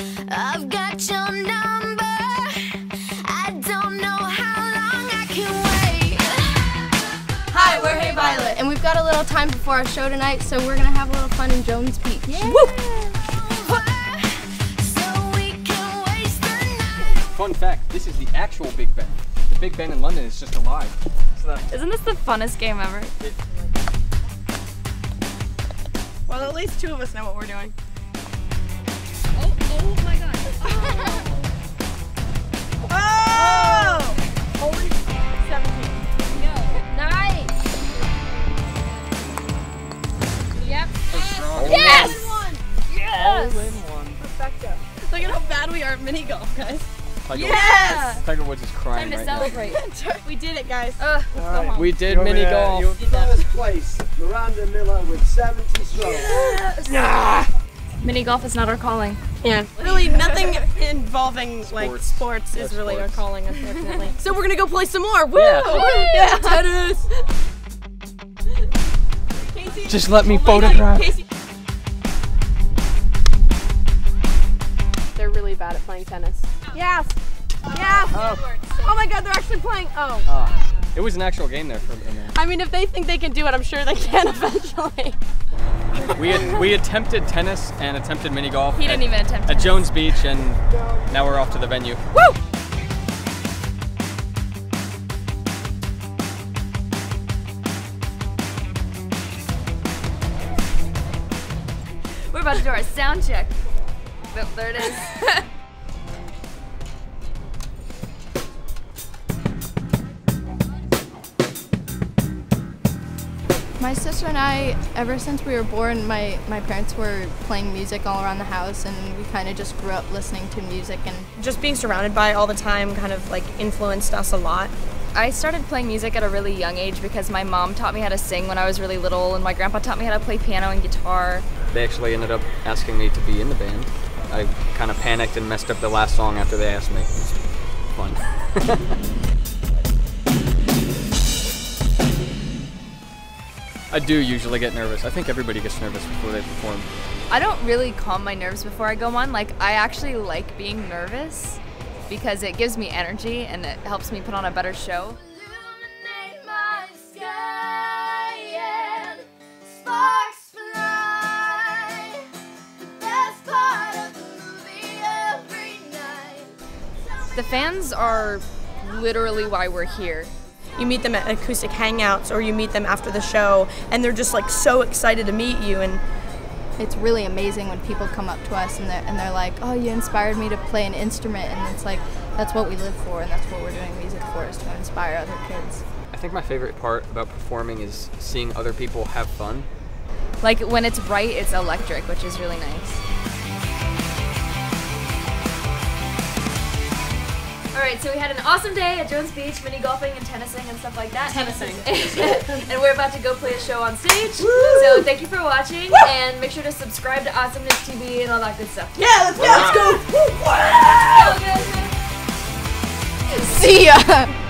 I've got your number. I don't know how long I can wait. Hi, we're Hey Violet, and we've got a little time before our show tonight, so we're gonna have a little fun in Jones Beach. So we can waste the night. Fun fact, this is the actual Big Ben. The Big Ben in London is just a lie. So that, Isn't this the funnest game ever? Well, at least two of us know what we're doing. Oh, oh my god. Oh! Holy 17. Nice. Yep. yes! Yes. Look at how bad we are at mini golf, guys. Tiger, Yes! Tiger Woods is crying Time to right celebrate. we did it, guys. Ugh, let's go now. home. We did mini golf. First place, Miranda Miller with 70 strokes. Mini golf is not our calling. Yeah. Really, nothing involving like Sports. sports is Yeah, really our calling, unfortunately. so we're gonna go play some more. Woo! Yeah. Yeah, tennis. Casey. Just let me Oh my God, photograph. Casey. They're really bad at playing tennis. Yes. Yes. Oh my God, they're actually playing. Oh. Ah, it was an actual game there for a minute. I mean, if they think they can do it, I'm sure they can eventually. We had, we attempted tennis and attempted mini golf. He didn't at, even attempt at tennis. Jones Beach, and now we're off to the venue. Woo! We're about to do our sound check. Oh, there it is. My sister and I, ever since we were born, my, my parents were playing music all around the house, and we kind of just grew up listening to music. And Just being surrounded by it all the time kind of like influenced us a lot. I started playing music at a really young age because my mom taught me how to sing when I was really little, and my grandpa taught me how to play piano and guitar. They actually ended up asking me to be in the band. I kind of panicked and messed up the last song after they asked me. It was fun. I do usually get nervous. I think everybody gets nervous before they perform. I don't really calm my nerves before I go on. Like, I actually like being nervous because it gives me energy and it helps me put on a better show. Illuminate my sky and sparks fly. The best part of the movie every night. Tell me The fans are literally why we're here. You meet them at acoustic hangouts or you meet them after the show and they're just like so excited to meet you and it's really amazing when people come up to us and they're, and they're like, oh, you inspired me to play an instrument. And it's like, that's what we live for, and that's what we're doing music for, is to inspire other kids. I think my favorite part about performing is seeing other people have fun. Like, when it's bright, it's electric, which is really nice. Right, so we had an awesome day at Jones Beach, mini golfing and tennising and stuff like that. Tennising. and we're about to go play a show on stage. So thank you for watching, and make sure to subscribe to Awesomeness TV and all that good stuff. yeah, let's go, let's go. Go, guys. See ya!